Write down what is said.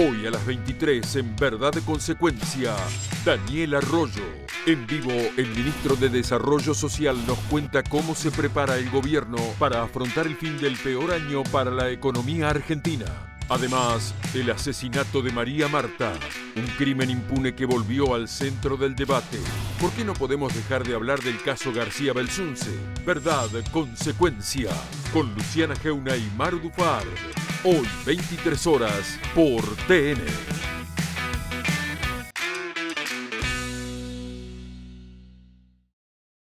Hoy a las 23 en Verdad de Consecuencia, Daniel Arroyo. En vivo, el ministro de Desarrollo Social nos cuenta cómo se prepara el gobierno para afrontar el fin del peor año para la economía argentina. Además, el asesinato de María Marta, un crimen impune que volvió al centro del debate. ¿Por qué no podemos dejar de hablar del caso García Belsunce? Verdad, consecuencia, con Luciana Geuna y Maru Dufar. Hoy, 23 horas, por TN.